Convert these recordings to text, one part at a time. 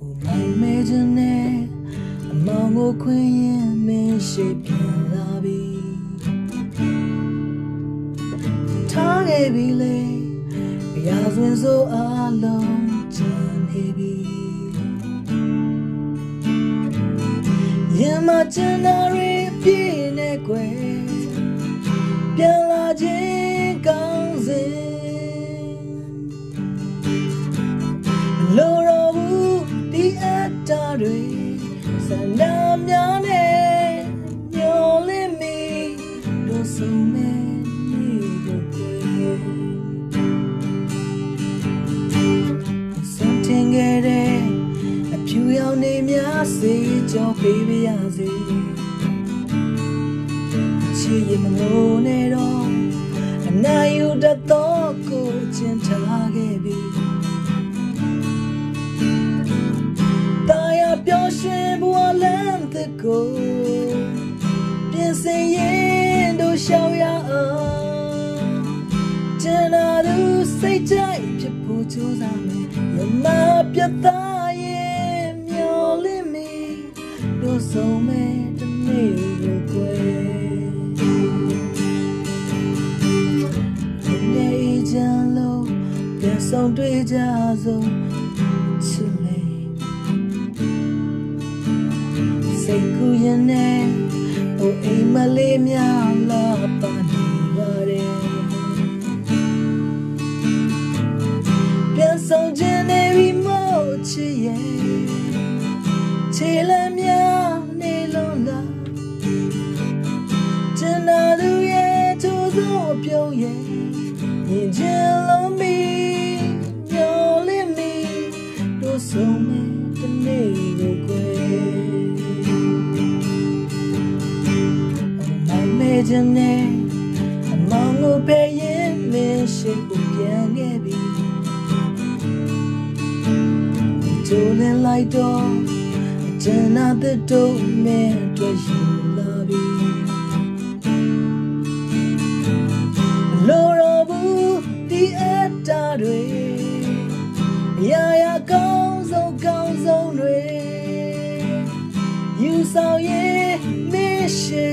ဟိုမိုင်မဲခြင်းနဲ့အမောင်ကိုခွင့်ရင်မင်းရှိပြန်လာပြီထားခဲ့ပြီလေရာဇဝင်စိုးအ စန္ဒများနဲ့ညှော်လင့်မိတို့ဆုံးမဲ့နေကိုကွယ်ဆုံးတင်ခဲ့တဲ့အဖြူရောင်နေများစေကြောပေးပါရစေချစ်ရင်မလို့နဲ့တော့အနာယူတတ်တော့ကိုချင်ထားခဲ့ပြီ ကိုပြင်ဆင်ရင်တို့ရှောင်ရအောင်ကျန်တာသူစိတ်ကြိုက်ဖြစ်ဖို့ကြိုးစားမယ်ယမပြတ်သားရင်မျောလင့်မိတို့ဆုံးမဲ့တနေ့ကိုကွယ်နေကြလို့ပြန်ဆောင်တွေ့ကြစို့ တ်ကူးရင်နဲ့ဟိုအိမ်မလေးများလာပါနေပါတယ်ပြန်ဆောင်ခြင်းနေပြီမို့ချစ်ရဲ့ခြေလမ်းများနေလုံးလာကျန်တာသူရဲ့ချိုးစုံပြုံးရဲ့မြင်ချင်းလုံးမီ ခြင်းနဲ့အမောင်ကိုပဲရင်မင်းရှိကိုပြန်ခဲ့ပြီကျိုးလင်းလိုက်တော့အကျဉ်းနာတဲ့တို့မင်းတွေ့ယူလာပြီလိုတော့ဘူးဒီအတ္တတွေအရာရာကောင်းဆုံးကောင်းဆုံးတွေယူဆောင်ရဲ့မင်းရှိ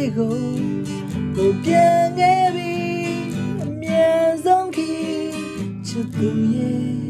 ကိုကိုပြန်ခဲ့ပြီအမြန်ဆုံးခီချစ်သူရဲ့